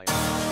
I am.